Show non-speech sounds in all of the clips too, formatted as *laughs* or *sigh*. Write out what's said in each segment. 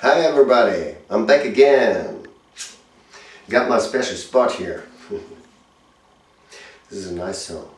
Hi everybody, I'm back again. Got my special spot here. *laughs* this is a nice song.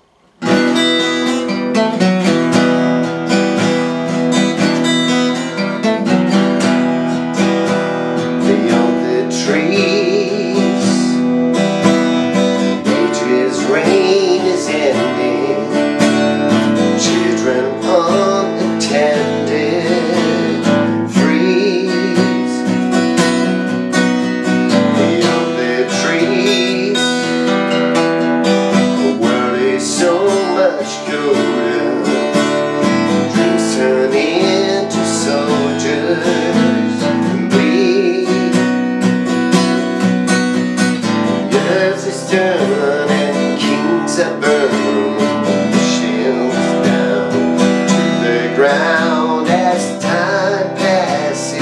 Are burned. Shields down to the ground as time passes.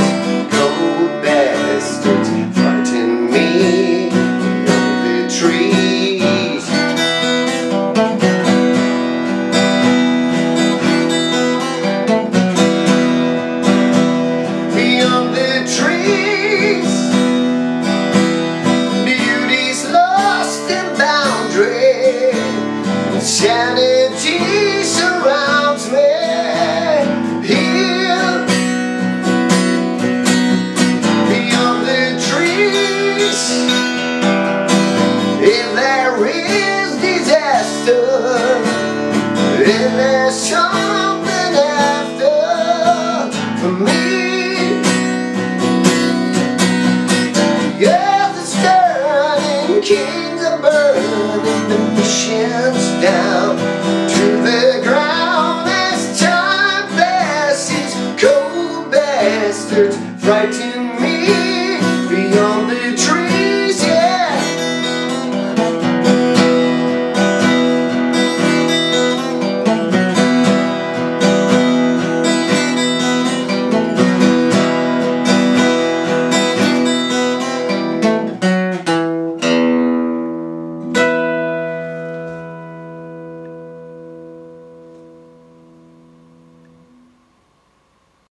Cold bastards frighten me beyond the trees. Kings are burning, the missions down me.